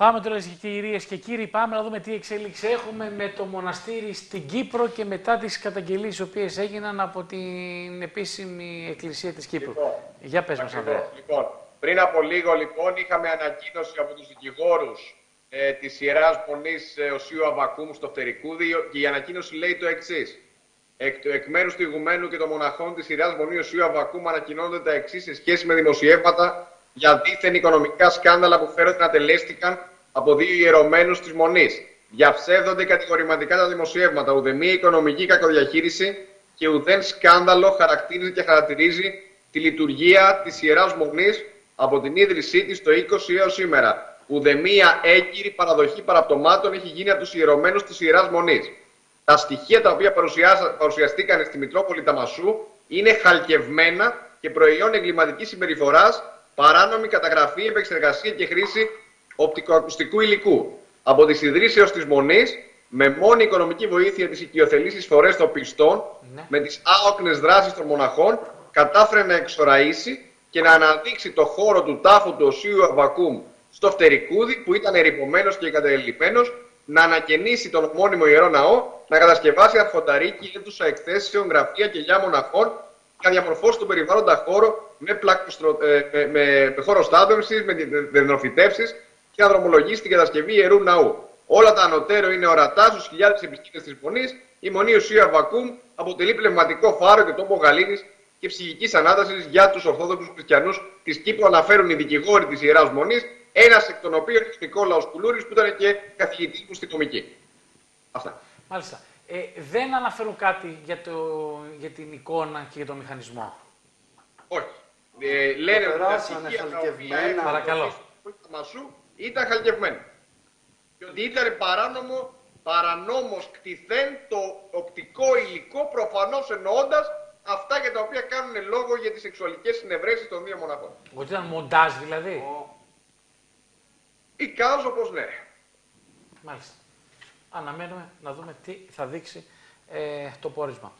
Πάμε τώρα κυρίες και κύριοι, πάμε να δούμε τι εξέλιξη έχουμε με το μοναστήρι στην Κύπρο και μετά τις καταγγελίες οι οποίες έγιναν από την επίσημη εκκλησία της Κύπρου. Λοιπόν, Για πες μας, Ανδρέα. Λοιπόν, πριν από λίγο λοιπόν είχαμε ανακοίνωση από τους δικηγόρους ε, της Ιεράς Μονής ε, Οσίου Αβακούμου στο Φτερικούδι και η ανακοίνωση λέει το εξής. Εκ, εκ μέρους του ηγουμένου και των μοναχών της Ιεράς Μονής Οσίου Αβακούμου ανακοινώνονται τα εξής σε σχέση με δημοσιεύματα για δίθεν οικονομικά σκάνδαλα που φέρονται να τελέστηκαν από δύο ιερωμένους της Μονής. Διαψεύδονται κατηγορηματικά τα δημοσιεύματα. Ουδέμια οικονομική κακοδιαχείριση και ουδέν σκάνδαλο χαρακτηρίζει και χαρακτηρίζει τη λειτουργία της ιεράς Μονής από την ίδρυσή της το 20 έως σήμερα. Ουδέμια έγκυρη παραδοχή παραπτωμάτων έχει γίνει από τους ιερωμένους της ιεράς Μονής. Τα στοιχεία τα οποία παρουσιαστήκαν στη Μητρόπολη Ταμασού είναι χαλκευμένα και προϊόν εγκληματικής συμπεριφοράς, παράνομη καταγραφή, επεξεργασία και χρήση οπτικοακουστικού υλικού. Από τις ιδρύσεω της Μονής, με μόνη οικονομική βοήθεια της οικειοθελή εισφορέ των πιστών, Ναι. με τις άοκνες δράσεις των μοναχών, κατάφερε να εξοραίσει και να αναδείξει το χώρο του τάφου του Οσίου Αβακούμ στο Φτερικούδι, που ήταν ερυπωμένος και εγκατελειμμένο, να ανακαινήσει τον ομώνυμο ιερό ναό, να κατασκευάσει αρχονταρίκη αίθουσα εκθέσεων, γραφεία και για μοναχών και να διαμορφώσει τον περιβάλλοντα χώρο με, πλακοστρο... ε, με, με, με χώρο στάδευση, με δενοφυτεύσει και να δρομολογήσει την κατασκευή ιερού ναού. Όλα τα ανωτέρω είναι ορατά στους χιλιάδες επισκέπτες της Μονή. Η Μονή Οσίου Αβακούμ αποτελεί πνευματικό φάρο και τόπο γαλήνης και ψυχικής ανάτασης για τους Ορθόδοξους Χριστιανούς της Κύπρου, αναφέρουν οι δικηγόροι της Ιεράς Μονής, ένας εκ των οποίων είναι ο Νικόλαος Κουλούρης, που ήταν και καθηγητής μου στην νομική. Αυτά. Μάλιστα. Ε, δεν αναφέρουν κάτι για, το, για την εικόνα και για τον μηχανισμό; Όχι. Ε, λένε Το ότι τα περάσανε στοιχεία τα χαλκευμένα. οποία Παρακαλώ. στο Μασού ήταν χαλκευμένα. Και ότι ήταν παράνομο, παρανόμως κτηθέν το οπτικό υλικό, προφανώς εννοώντας αυτά για τα οποία κάνουν λόγο για τις σεξουαλικές συνευρέσεις των δύο μοναχών. Ότι ήταν μοντάζ δηλαδή. Εικάζω πως ναι. Μάλιστα. Αναμένουμε να δούμε τι θα δείξει ε, το πόρισμα.